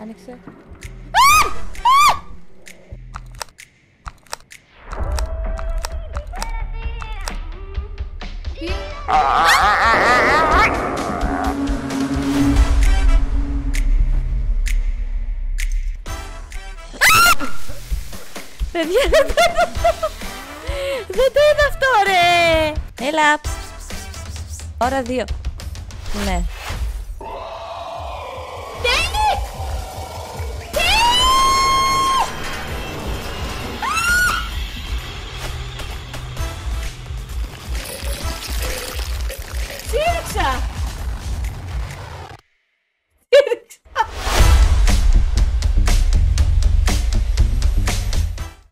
Άνοιξε. Τι. Παιδιά, δεν το είδα. Δεν το είδα αυτό, ρε. Έλα. Ψ, ψ, ψ, ψ, ψ. Ώρα δύο. Ναι. Lisa!